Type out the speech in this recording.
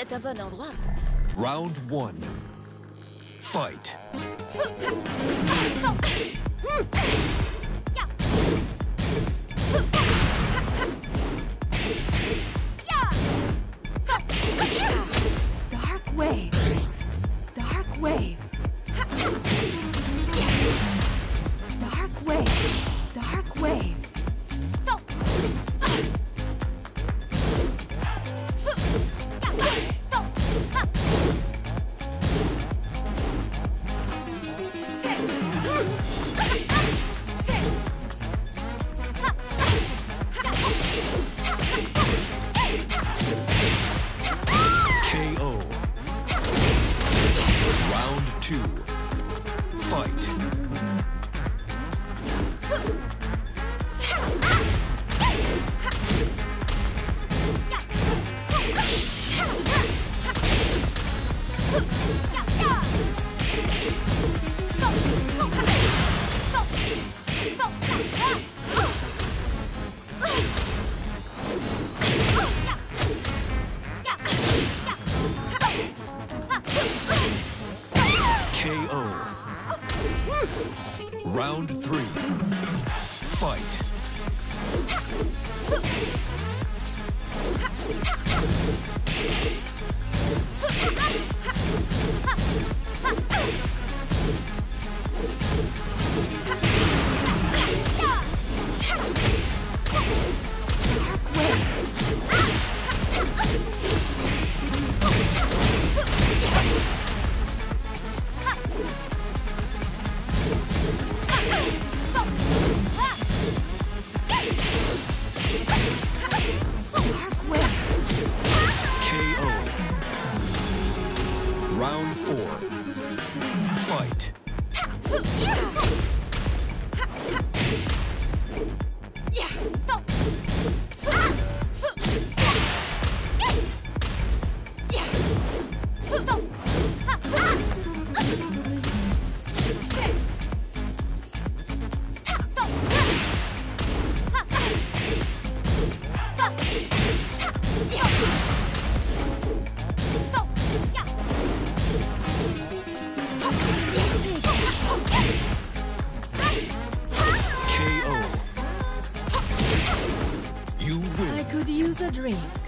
C'est un bon endroit. Round one. Fight. Dark wave. Dark wave. Fight. Round three. Fight. fight. Fuck! choose a drink.